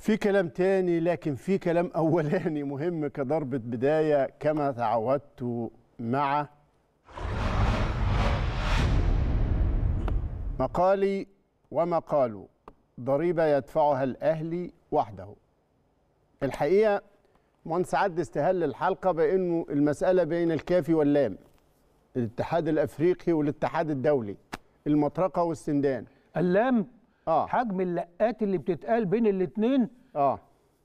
في كلام تاني لكن في كلام أولاني مهم كضربة بداية كما تعودت مع مقالي ومقاله ضريبة يدفعها الأهلي وحده. الحقيقة مهندس عد استهل الحلقة بأنه المسألة بين الكافي واللام الاتحاد الأفريقي والاتحاد الدولي المطرقة والسندان. اللام آه. حجم اللقات اللي بتتقال بين الاثنين آه.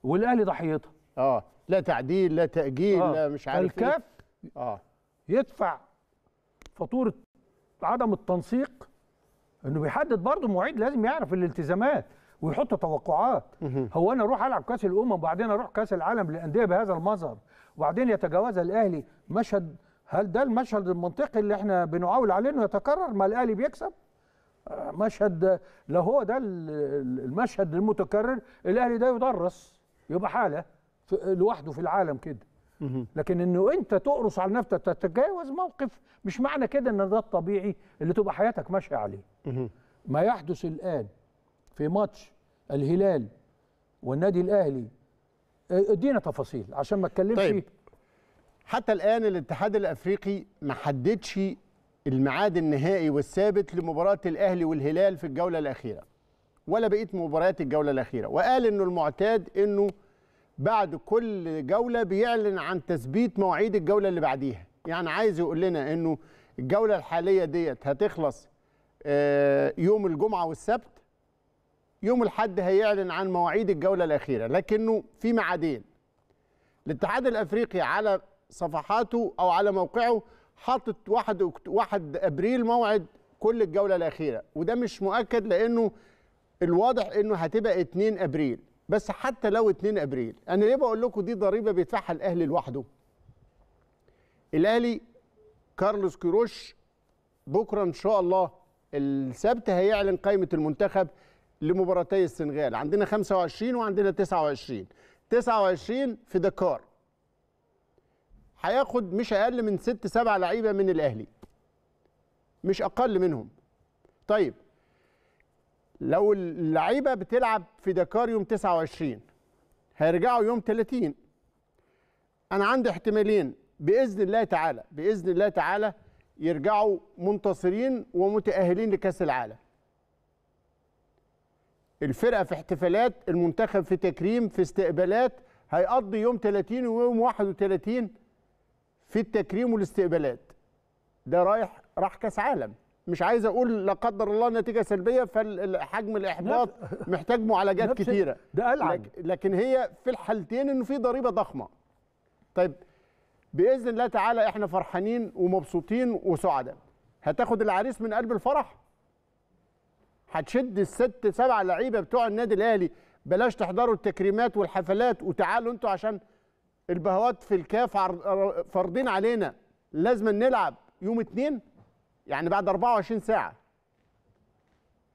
والأهلي ضحيتها آه. لا تعديل لا تأجيل آه. لا مش عارف إيه. آه. يدفع فاتورة عدم التنسيق إنه بيحدد برضه مواعيد لازم يعرف الالتزامات ويحط توقعات. هو أنا أروح ألعب كأس الأمم وبعدين أروح كأس العالم للأندية بهذا المظهر وبعدين يتجاوزها الأهلي مشهد؟ هل ده المشهد المنطقي اللي إحنا بنعول عليه إنه يتكرر ما الأهلي بيكسب؟ مشهد لو هو ده ال- ال- المشهد المتكرر الأهلي ده يدرس يبقى حالة لوحده في العالم كده. لكن إنه أنت تقرص على نفسك تتجاوز موقف مش معنى كده إن ده الطبيعي اللي تبقى حياتك ماشية عليه. ما يحدث الآن في ماتش الهلال والنادي الأهلي آه، ادينا تفاصيل عشان ما اتكلمش طيب. حتى الآن الاتحاد الأفريقي ما حددش الميعاد النهائي والثابت لمباراة الأهلي والهلال في الجولة الأخيرة. ولا بقية مباريات الجولة الأخيرة. وقال إنه المعتاد إنه بعد كل جولة بيعلن عن تثبيت مواعيد الجولة اللي بعديها. يعني عايز يقول لنا إنه الجولة الحالية ديت هتخلص آه، يوم الجمعة والسبت. يوم الحد هيعلن عن مواعيد الجولة الأخيرة. لكنه في ميعادين. الاتحاد الأفريقي على صفحاته أو على موقعه حاطط 1 أكت- 1 أبريل موعد كل الجولة الأخيرة. وده مش مؤكد لأنه الواضح إنه هتبقى 2 أبريل. بس حتى لو 2 أبريل أنا ليه بقول لكم دي ضريبة بيدفعها الأهلي لوحده؟ الأهلي كارلوس كيروش بكرة إن شاء الله السبت هيعلن قائمة المنتخب لمباراتي السنغال. عندنا 25 وعندنا 29 29 في دكار. هياخد مش أقل من ست سبع لعيبة من الأهلي. مش أقل منهم. طيب لو اللعيبة بتلعب في دكار يوم 29 هيرجعوا يوم 30 أنا عندي احتمالين. بإذن الله تعالى بإذن الله تعالى يرجعوا منتصرين ومتأهلين لكأس العالم. الفرقة في احتفالات المنتخب في تكريم في استقبالات هيقضي يوم 30 ويوم 31 في التكريم والاستقبالات. ده رايح راح كاس عالم. مش عايز أقول لا قدر الله نتيجة سلبية فحجم الإحباط محتاج معالجات كتيرة. ده ألعب. لك- لكن هي في الحالتين إنه في ضريبة ضخمة. طيب بإذن الله تعالى إحنا فرحانين ومبسوطين وسعداء. هتاخد العريس من قلب الفرح؟ هتشد الست سبع لعيبة بتوع النادي الأهلي. بلاش تحضروا التكريمات والحفلات وتعالوا أنتوا عشان البهوات في الكاف فارضين علينا لازم نلعب يوم اتنين؟ يعني بعد 24 ساعة.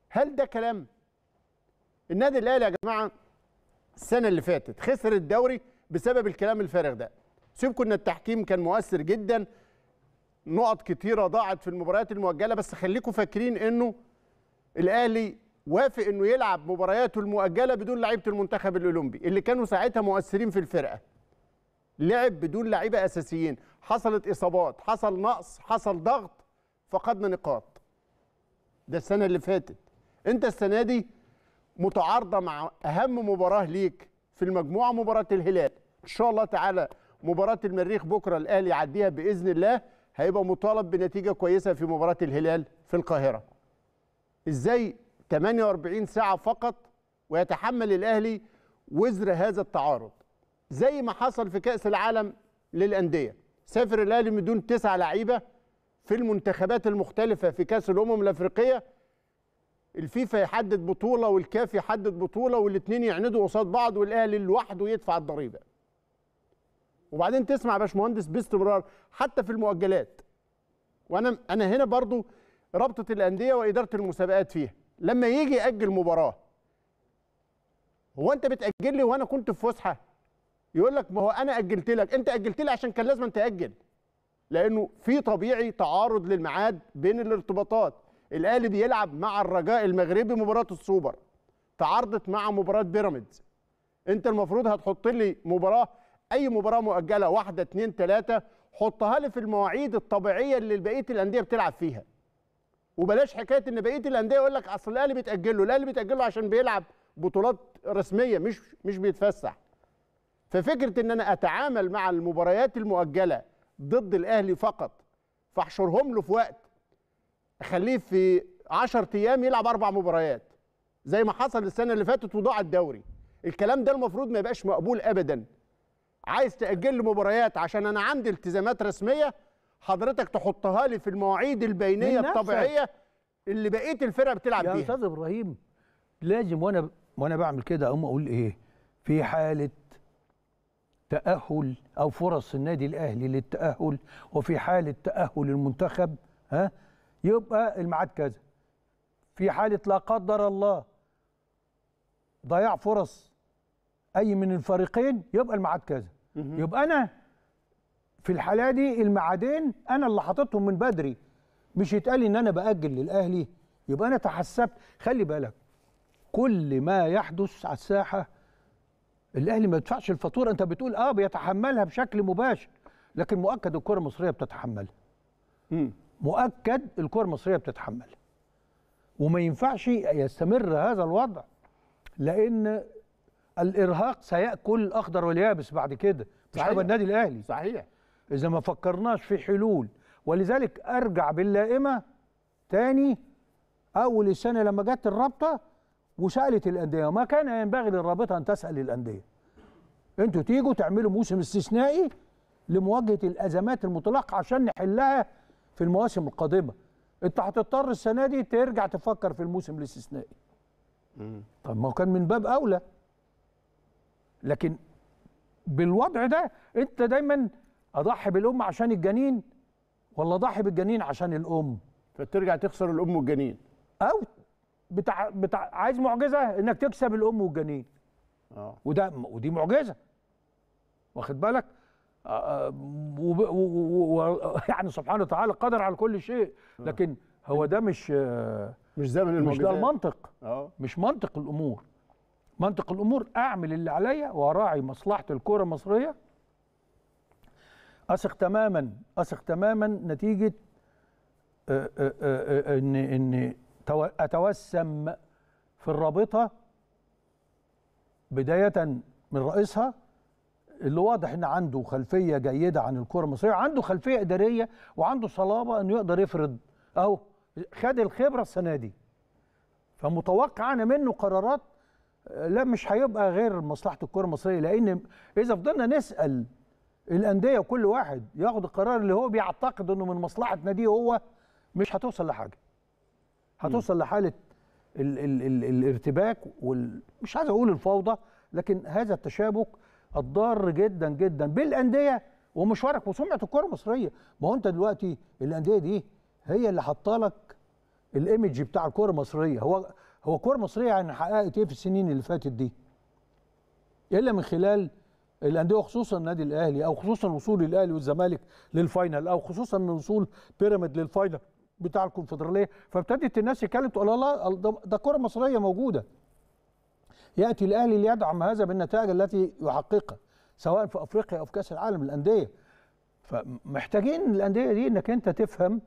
هل ده كلام؟ النادي الأهلي يا جماعة السنة اللي فاتت خسر الدوري بسبب الكلام الفارغ ده. سيبكم إن التحكيم كان مؤثر جدا نقط كتيرة ضاعت في المباريات المؤجلة بس خليكم فاكرين إنه الأهلي وافق إنه يلعب مبارياته المؤجلة بدون لعيبة المنتخب الأولمبي اللي كانوا ساعتها مؤثرين في الفرقة. لعب بدون لعيبة أساسيين. حصلت إصابات حصل نقص حصل ضغط فقدنا نقاط. ده السنة اللي فاتت. أنت السنة دي متعارضة مع أهم مباراة ليك في المجموعة مباراة الهلال. إن شاء الله تعالى مباراة المريخ بكرة الأهلي يعديها بإذن الله. هيبقى مطالب بنتيجة كويسة في مباراة الهلال في القاهرة. إزاي 48 ساعة فقط ويتحمل الأهلي وزر هذا التعارض؟ زي ما حصل في كأس العالم للأندية. سافر الأهلي من دون تسع لعيبة في المنتخبات المختلفة في كأس الأمم الأفريقية. الفيفا يحدد بطولة والكاف يحدد بطولة والاثنين يعندوا قصاد بعض والأهلي لوحده يدفع الضريبة. وبعدين تسمع باشمهندس باستمرار حتى في المؤجلات. وأنا أنا هنا برضو رابطة الأندية وإدارة المسابقات فيها. لما يجي يأجل مباراة هو أنت بتأجل لي وأنا كنت في فسحة؟ يقول لك ما هو أنا أجلت لك أنت أجلت لي عشان كان لازم تأجل. لأنه في طبيعي تعارض للميعاد بين الارتباطات. الأهلي بيلعب مع الرجاء المغربي مباراة السوبر. تعارضت مع مباراة بيراميدز. أنت المفروض هتحط لي مباراة أي مباراة مؤجلة واحدة اتنين تلاتة حطها لي في المواعيد الطبيعية اللي بقية الأندية بتلعب فيها. وبلاش حكاية إن بقية الأندية يقول لك أصل الأهلي بيتاجل له الأهلي بيتاجل له عشان بيلعب بطولات رسمية مش مش بيتفسح. ففكره إن أنا أتعامل مع المباريات المؤجلة ضد الأهلي فقط فاحشرهم له في وقت أخليه في 10 أيام يلعب أربع مباريات زي ما حصل السنة اللي فاتت وضاع الدوري. الكلام ده المفروض ما يبقاش مقبول ابدا. عايز تأجل لي مباريات عشان أنا عندي التزامات رسمية حضرتك تحطها لي في المواعيد البينية. الطبيعية اللي بقية الفرق بتلعب يا بيها. أستاذ إبراهيم لازم وأنا وأنا بعمل كده أقوم أقول إيه؟ في حالة تأهل أو فرص النادي الأهلي للتأهل وفي حاله تاهل المنتخب ها يبقى الميعاد كذا. في حاله لا قدر الله ضياع فرص أي من الفريقين يبقى الميعاد كذا. يبقى أنا في الحالة دي الميعادين أنا اللي حاططهم من بدري. مش يتقال إن أنا بأجل للأهلي يبقى أنا تحسبت. خلي بالك كل ما يحدث على الساحة الأهلي ما يدفعش الفاتورة. أنت بتقول آه بيتحملها بشكل مباشر لكن مؤكد الكرة المصرية بتتحملها مم. مؤكد الكرة المصرية بتتحملها وما ينفعش يستمر هذا الوضع لأن الإرهاق سيأكل الأخضر واليابس بعد كده مش صحيح. هيبقى النادي الأهلي. صحيح. إذا ما فكرناش في حلول. ولذلك أرجع باللائمة تاني. أول السنة لما جت الرابطة وسألت الأندية ما كان ينبغي للرابطة أن تسأل الأندية. أنتوا تيجوا تعملوا موسم استثنائي لمواجهة الأزمات المتلاقه عشان نحلها في المواسم القادمة. أنت هتضطر السنة دي ترجع تفكر في الموسم الاستثنائي. طب ما هو كان من باب أولى. لكن بالوضع ده أنت دايما أضحي بالأم عشان الجنين ولا أضحي بالجنين عشان الأم؟ فترجع تخسر الأم والجنين. أو بتاع بتاع عايز معجزة إنك تكسب الأم والجنين. آه. وده ودي معجزة. واخد بالك؟ آه، آه، وب- و- و- و- يعني سبحانه وتعالى قادر على كل شيء لكن هو ده مش آه، مش زمن مش المعجزات. ده المنطق. آه. مش منطق الأمور. منطق الأمور أعمل اللي عليا وأراعي مصلحة الكره المصرية. أثق تماما أثق تماما نتيجة آه، آه، آه، آه، إن إن تو- أتوسم في الرابطة بداية من رئيسها اللي واضح إن عنده خلفية جيدة عن الكرة المصرية عنده خلفية إدارية وعنده صلابة إنه يقدر يفرض أهو خد الخبرة السنة دي. فمتوقع أنا منه قرارات آه، لا مش هيبقى غير مصلحة الكرة المصرية لأن إذا فضلنا نسأل الأندية وكل واحد ياخد القرار اللي هو بيعتقد إنه من مصلحة ناديه هو مش هتوصل لحاجة. هتوصل لحالة ال ال ال الارتباك وال مش عايز أقول الفوضى لكن هذا التشابك الضار جدا جدا بالأندية ومشوارك وسمعه الكرة المصرية. ما هو أنت دلوقتي الأندية دي هي اللي حاطة لك ال image بتاع الكرة المصرية. هو هو الكره المصريه يعني حققت إيه في السنين اللي فاتت دي؟ إلا من خلال الأندية وخصوصا النادي الأهلي أو خصوصا وصول الأهلي والزمالك لل final أو خصوصا من وصول بيراميدز لل final. بتاع الكونفدرالية فابتدت الناس تتكلم تقول لا ده- كرة مصرية موجودة. يأتي الأهلي ليدعم هذا بالنتائج التي يحققها سواء في أفريقيا أو في كأس العالم للانديه فمحتاجين الأندية دي إنك أنت تفهم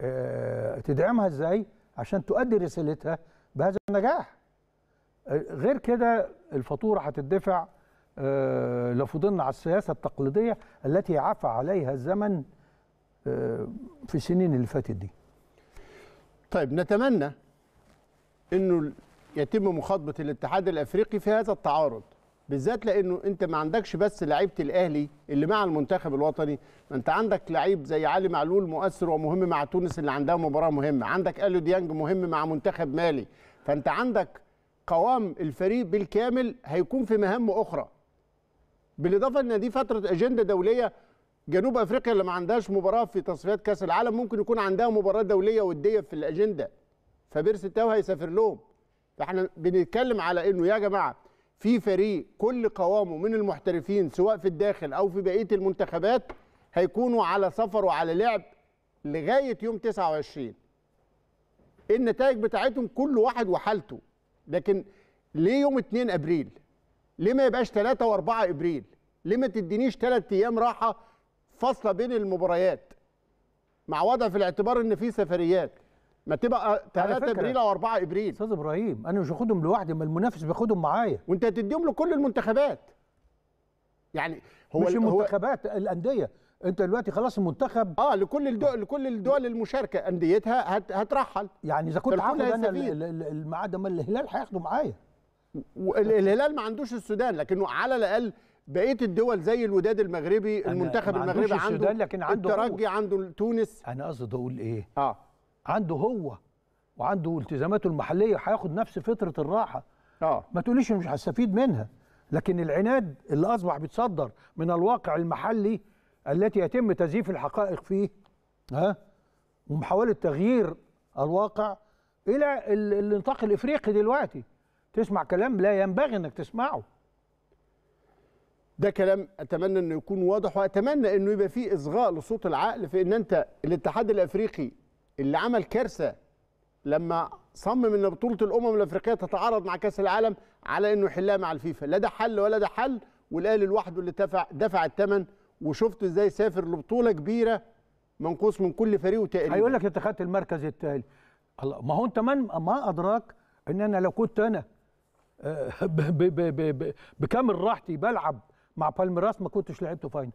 آه، تدعمها إزاي عشان تؤدي رسالتها بهذا النجاح. آه، غير كده الفاتورة هتدفع آه، لو فضلنا على السياسة التقليدية التي عفى عليها الزمن في السنين اللي فاتت دي. طيب نتمنى إنه يتم مخاطبة الاتحاد الأفريقي في هذا التعارض بالذات لأنه أنت ما عندكش بس لعيبة الأهلي اللي مع المنتخب الوطني ما أنت عندك لعيب زي علي معلول مؤثر ومهم مع تونس اللي عندها مباراة مهمة عندك اليو ديانج مهم مع منتخب مالي فأنت عندك قوام الفريق بالكامل هيكون في مهام أخرى. بالإضافة إن دي فترة أجندة دولية جنوب أفريقيا اللي ما عندهاش مباراة في تصفيات كأس العالم ممكن يكون عندها مباراة دولية ودية في الأجندة. فبيرس تاو هيسافر لهم. فإحنا بنتكلم على إنه يا جماعة في فريق كل قوامه من المحترفين سواء في الداخل أو في بقية المنتخبات هيكونوا على سفر وعلى لعب لغاية يوم 29 النتائج بتاعتهم كل واحد وحالته. لكن ليه يوم 2 أبريل؟ ليه ما يبقاش 3 و4 أبريل؟ ليه ما تدينيش 3 أيام راحة فاصلة بين المباريات. مع وضع في الاعتبار إن في سفريات. ما تبقى 3 فكرة- إبريل أو 4 إبريل. أستاذ إبراهيم أنا مش هاخدهم لوحدي ما المنافس بياخدهم معايا. وأنت هتديهم لكل المنتخبات. يعني هو مش هو المنتخبات الأندية. أنت دلوقتي خلاص المنتخب. آه لكل الدول لكل الدول المشاركة. أنديتها هت هترحل. يعني إذا كنت هاخد أنا الميعاد ده ما الهلال هياخده معايا. والهلال ما عندوش السودان لكنه على الأقل بقية الدول زي الوداد المغربي المنتخب المغربي عنده السودان، لكن عنده هو. الترجي عنده تونس. أنا قصدي أقول إيه؟ آه. عنده هو وعنده التزاماته المحلية هياخد نفس فتره الراحة. آه. ما تقوليش مش هستفيد منها. لكن العناد اللي أصبح بيتصدر من الواقع المحلي التي يتم تزييف الحقائق فيه ها ومحاوله تغيير الواقع إلى ال- النطاق الإفريقي دلوقتي. تسمع كلام لا ينبغي إنك تسمعه. ده كلام أتمنى إنه يكون واضح وأتمنى إنه يبقى فيه إصغاء لصوت العقل في إن أنت الاتحاد الأفريقي اللي عمل كارثة لما صمم ان بطولة الأمم الأفريقية تتعارض مع كأس العالم على إنه يحلها مع الفيفا. لا ده حل ولا ده حل والأهلي لوحده اللي دفع دفع الثمن وشفت إزاي سافر لبطولة كبيرة منقوص من كل فريق تقريبا هيقول لك أنت خدت المركز التالي. الله ما هو أنت من ما أدراك إن أنا لو كنت أنا آه، بكامل راحتي بلعب مع بالميراس ما كنتش لعبت فاينل.